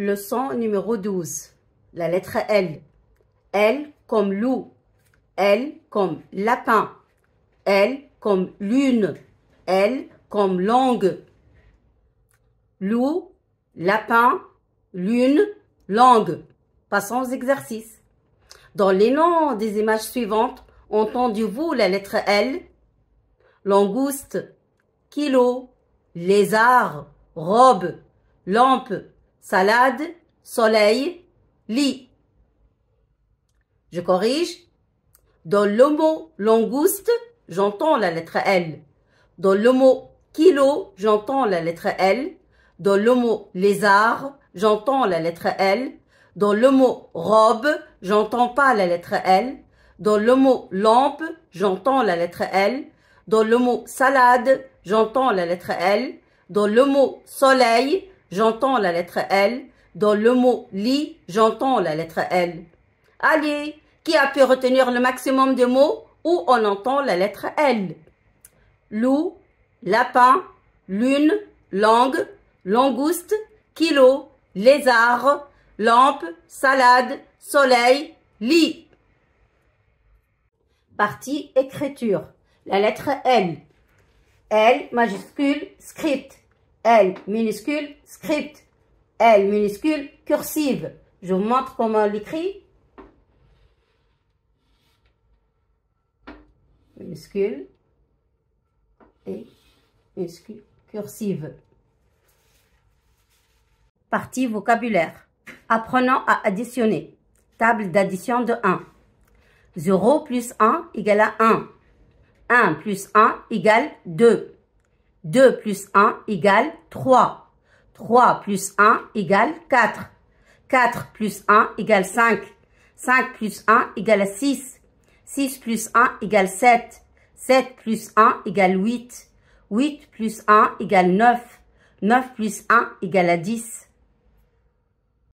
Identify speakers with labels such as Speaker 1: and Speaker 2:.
Speaker 1: Leçon numéro 12. La lettre L. L comme loup. L comme lapin. L comme lune. L comme langue. Loup, lapin, lune, langue. Passons aux exercices. Dans les noms des images suivantes, entendez-vous la lettre L? Langouste, kilo, lézard, robe, lampe, salade, soleil, lit. Je corrige. Dans le mot langouste, j'entends la lettre L. Dans le mot kilo, j'entends la lettre L. Dans le mot lézard, j'entends la lettre L. Dans le mot robe, j'entends pas la lettre L. Dans le mot lampe, j'entends la lettre L. Dans le mot salade, j'entends la lettre L. Dans le mot soleil, j'entends la lettre L. Dans le mot lit, j'entends la lettre L. Allez, qui a pu retenir le maximum de mots où on entend la lettre L? Loup, lapin, lune, langue, langouste, kilo, lézard, lampe, salade, soleil, lit. Partie écriture. La lettre L. L majuscule script. L minuscule script. L minuscule cursive. Je vous montre comment on l'écrit. Minuscule et minuscule cursive. Partie vocabulaire. Apprenons à additionner. Table d'addition de 1. 0 plus 1 égale à 1. 1 plus 1 égale 2. 2 plus 1 égale 3. 3 plus 1 égale 4. 4 plus 1 égale 5. 5 plus 1 égale 6. 6 plus 1 égale 7. 7 plus 1 égale 8. 8 plus 1 égale 9. 9 plus 1 égale à 10.